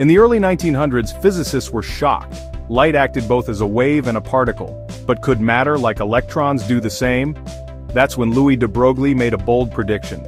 In the early 1900s, physicists were shocked. Light acted both as a wave and a particle. But could matter like electrons do the same? That's when Louis de Broglie made a bold prediction.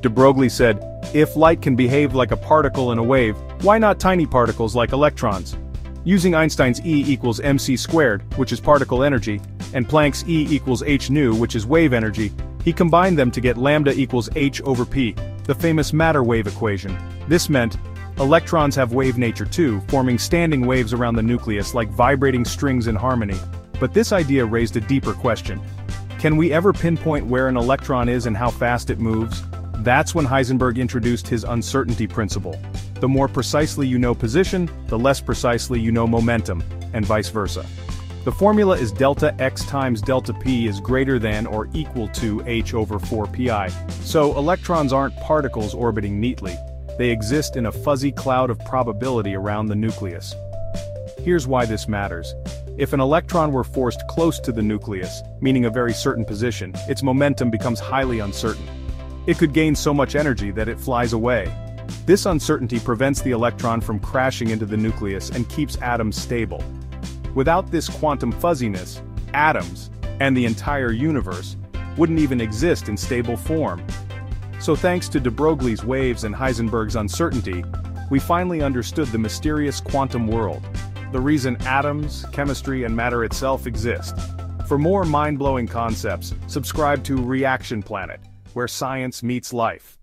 De Broglie said, if light can behave like a particle in a wave, why not tiny particles like electrons? Using Einstein's E equals mc squared, which is particle energy, and Planck's E equals h nu, which is wave energy, he combined them to get lambda equals h over p, the famous matter wave equation. This meant, electrons have wave nature too, forming standing waves around the nucleus like vibrating strings in harmony. But this idea raised a deeper question. Can we ever pinpoint where an electron is and how fast it moves? That's when Heisenberg introduced his uncertainty principle. The more precisely you know position, the less precisely you know momentum, and vice versa. The formula is delta x times delta p is greater than or equal to h over 4 pi. So electrons aren't particles orbiting neatly. They exist in a fuzzy cloud of probability around the nucleus. Here's why this matters. If an electron were forced close to the nucleus, meaning a very certain position, its momentum becomes highly uncertain. It could gain so much energy that it flies away. This uncertainty prevents the electron from crashing into the nucleus and keeps atoms stable. Without this quantum fuzziness, atoms, and the entire universe, wouldn't even exist in stable form. So thanks to de Broglie's waves and Heisenberg's uncertainty, we finally understood the mysterious quantum world, the reason atoms, chemistry and matter itself exist. For more mind-blowing concepts, subscribe to Reaction Planet where science meets life.